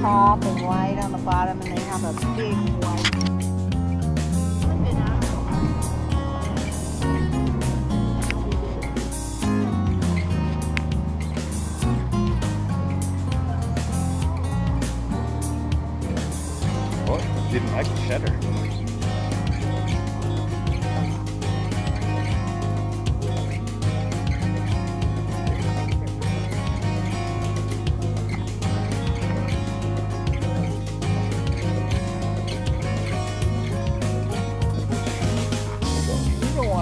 top and white on the bottom and they have a big white oh, didn't like the cheddar.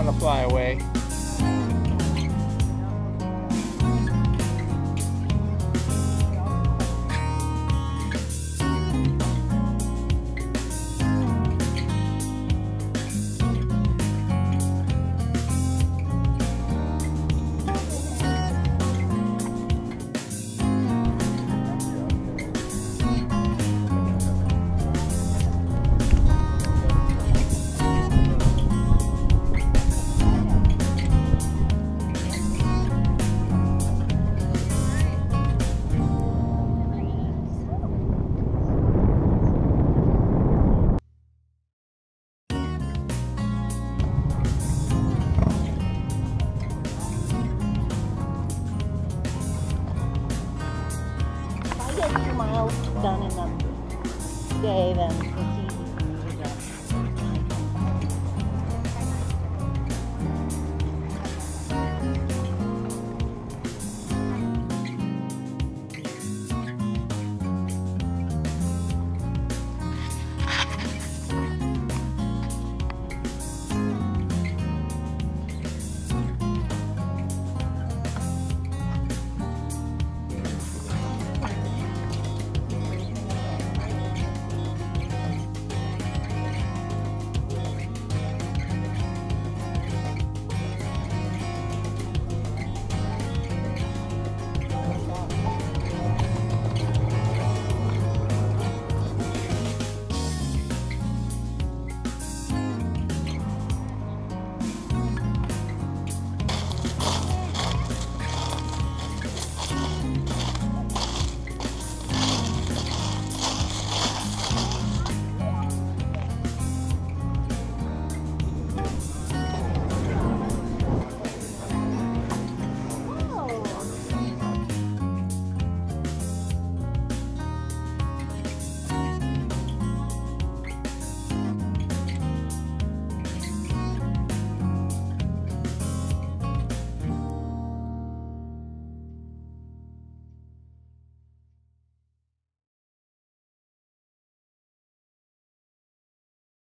I get two miles done in a day, then